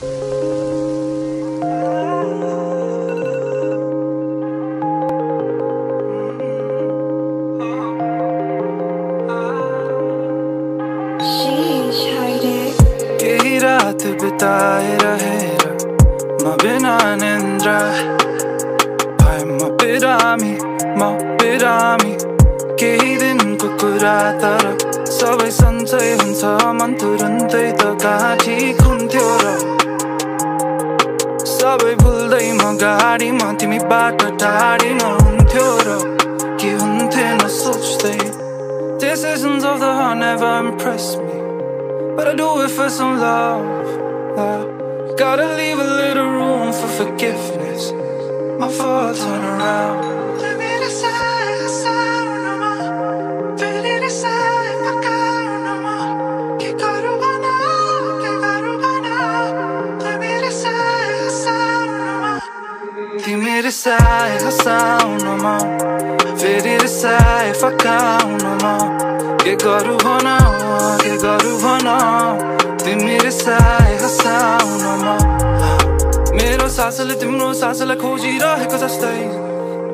केही रात बिताएर हेर म बिना निन्द्रा भाइ म बिरामी म बिरामी केही दिनको कुरा तर सबै सन्चै हुन्छ। भुल्दै म गाडीमा तिमीबाट टाढी नहुन्थ्यो र के हुन्थेन सोच्दै Decisions of the heart never impress me But I do it for some love, love. Gotta leave a little room for forgiveness My fault, turn around गरौँ भन गरौँ हँसाउनमा मेरो सासले तिम्रो सासलाई खोजिरहेको जस्तै।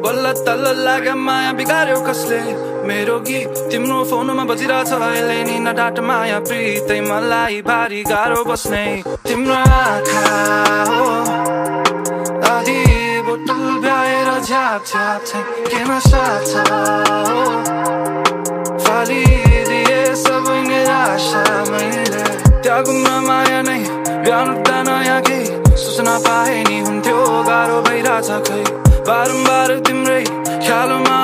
बल्ल तल्ल लाग्यो माया बिगार्यो कसले? मेरो गीत तिम्रो फोनमा बजिरहेछ अहिले। नि नडाट माया मलाई भारी गाह्रो बस्ने। तिम्रो आँखा भ्याएर झ्याप झ्याप चाहिँ केमा साथ हो फालिदिए सबै निराशा मैले त्यागुमा माया नै बिहान उठ्दा नयाँ केही सोच्न पाए नि हुन्थ्यो गाह्रो भइरहेछ खै बारम्बार तिम्रै ख्यालमा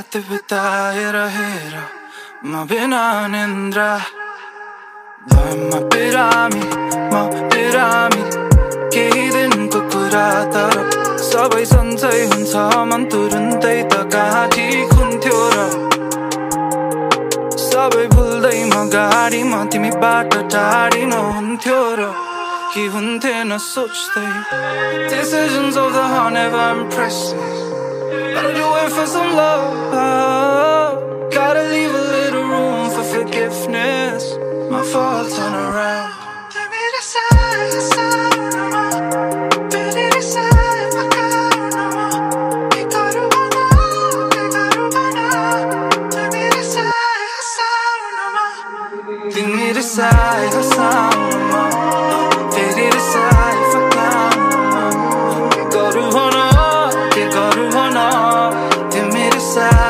रात बिताएर हेर म बिना निन्द्रा म बिरामी म बिरामी केही दिनको कुरा तर सबै सन्चै हुन्छ मन तुरुन्तै त गाठी खुन्थ्यो र सबै भुल्दै म गाडीमा तिमीबाट टाढी नहुन्थ्यो र के हुन्थेन सोच्दै Decisions of the heart never impress for some love. Gotta leave a little room for forgiveness. My fault, turn around. Take me to side, side, to side, me to side, के